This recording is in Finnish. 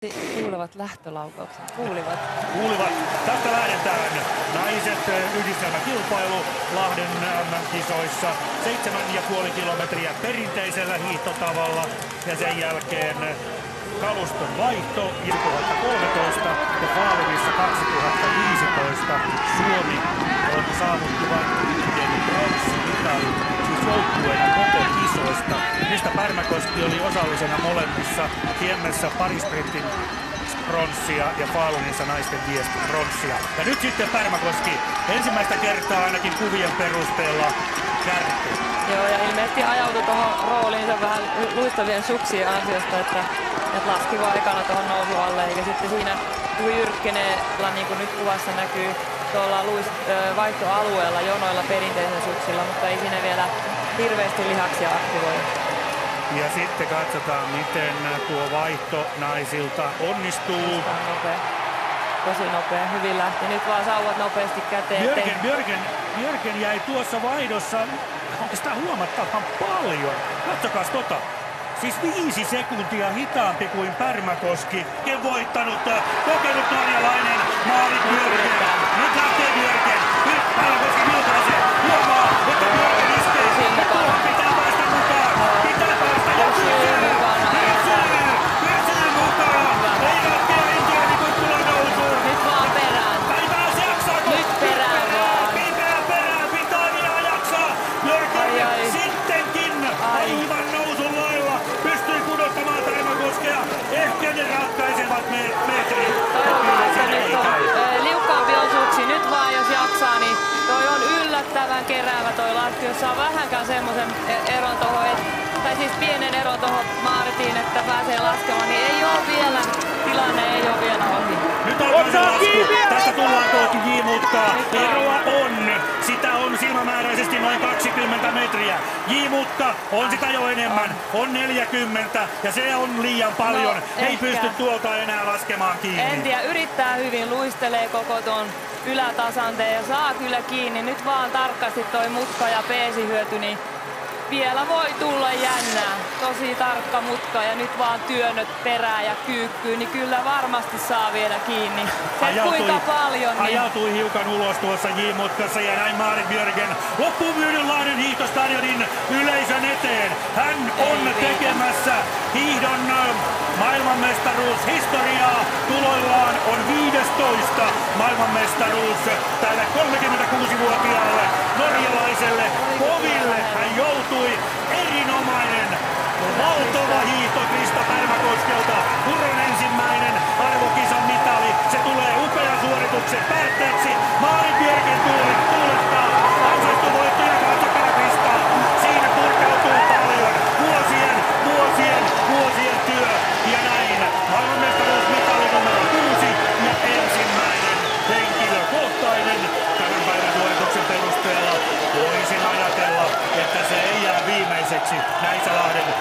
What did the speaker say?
kuulevat lähtölaukauksen. Kuulivat. Kuulivat. Tästä lähdetään. Naiset yhdistelmäkilpailu Lahden kisoissa. 7,5 kilometriä perinteisellä hiihtotavalla ja sen jälkeen kaluston vaihto 2013 ja Faalivissa 2015 Suomi on saavuttivan Pärmäkoski oli osallisena molemmissa Kiemmessä parisprintin pronssia ja Faalunissa naisten viesti pronssia. Ja nyt sitten Pärmäkoski ensimmäistä kertaa ainakin kuvien perusteella kärki. Joo, ja ilmeisesti ajautui tuohon rooliinsa vähän luistavien suksien ansiosta, että että laski vaan ekana tuohon nousu alle, eikä sitten siinä Jyrkkeneellä, niin kuin nyt kuvassa näkyy, tuolla luist, vaihtoalueella jonoilla perinteisen suksilla, mutta ei siinä vielä hirveästi lihaksia aktivoi. Ja sitten katsotaan, miten tuo vaihto naisilta onnistuu. Nopea. Tosi nopea, hyvin lähti. Nyt vaan sauvat nopeasti käteen. Björgen, Björgen, Björgen jäi tuossa vaihdossa oikeastaan huomattavan paljon. Katsokaa tota. Siis viisi sekuntia hitaampi kuin Pärmäkoski. Ja voittanut kokenut norjalainen Maarit yllättävän keräävä toi lasku. Jos saa vähänkään semmoisen e- eron tuohon, tai siis pienen eron tuohon Maaritiin, että pääsee laskemaan, niin ei ole vielä, tilanne ei ole vielä ohi. Nyt on lasku. Tästä tullaan kohti J-mutkaa. Eroa on. Sitä on silmämääräisesti noin 20 metriä. J-mutka on sitä jo enemmän. On 40 ja se on liian paljon. No, Ei ehkä. pysty tuolta enää laskemaan kiinni. En tiedä, yrittää hyvin, luistelee koko ton ylätasanteen ja saa kyllä kiinni. Nyt vaan tarkasti toi mutka ja peesi hyöty, niin vielä voi tulla jännää. Tosi tarkka mutka ja nyt vaan työnnöt perää ja kyykkyy, niin kyllä varmasti saa vielä kiinni. Se kuinka paljon, niin ajautui hiukan ulos tuossa J-mutkassa ja näin Maarit Björgen loppuun myydyn Lahden hiihtostadionin yleisön eteen. Hän on Ei tekemässä hiihdon ö, maailmanmestaruushistoriaa. Tuloillaan on 15 maailmanmestaruus tälle 36-vuotiaalle norjalaiselle ナイスアワール